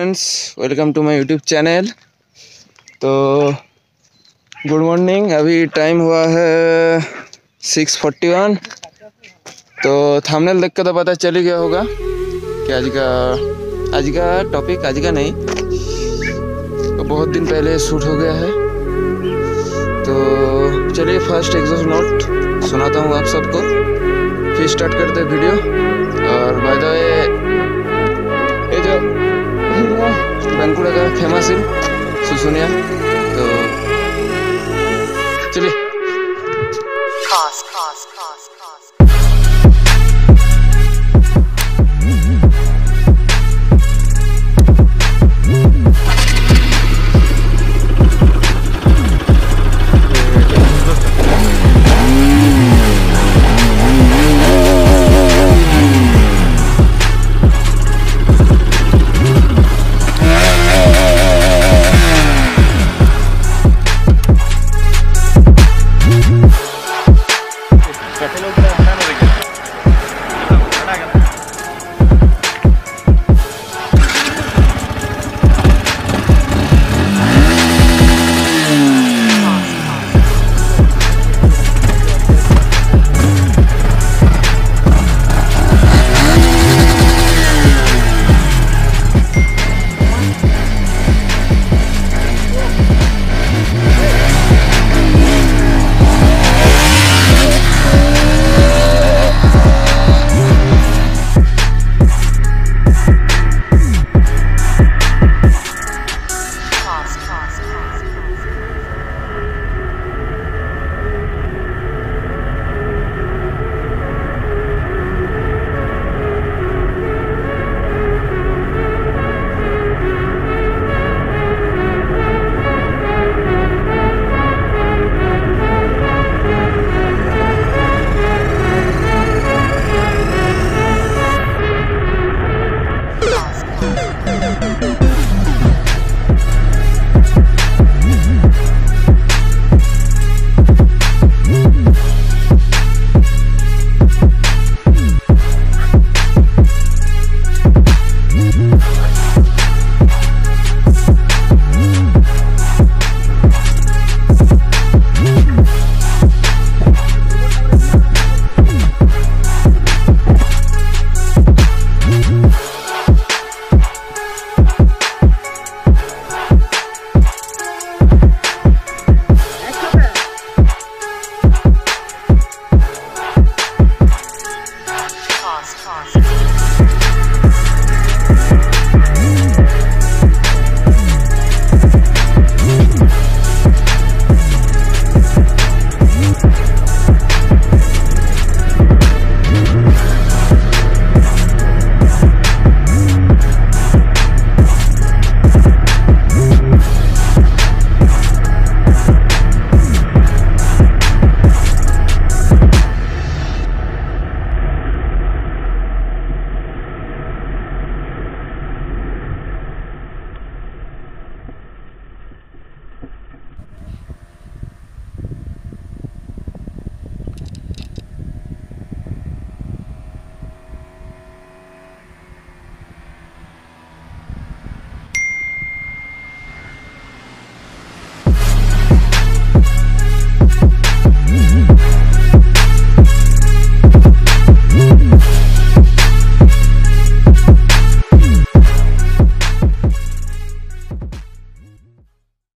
Friends welcome to my YouTube channel तो good morning अभी time हुआ है सिक्स फोर्टी वन तो थंबनेल देख के तो पता चल ही गया होगा कि आज का आज का टॉपिक आज का नहीं। तो बहुत दिन पहले शूट हो गया है। तो चलिए फ़र्स्ट एग्जॉस्ट नोट सुनाता हूँ आप सबको। फिर स्टार्ट करते वीडियो और बाय वे सुने हैं तो चलिए।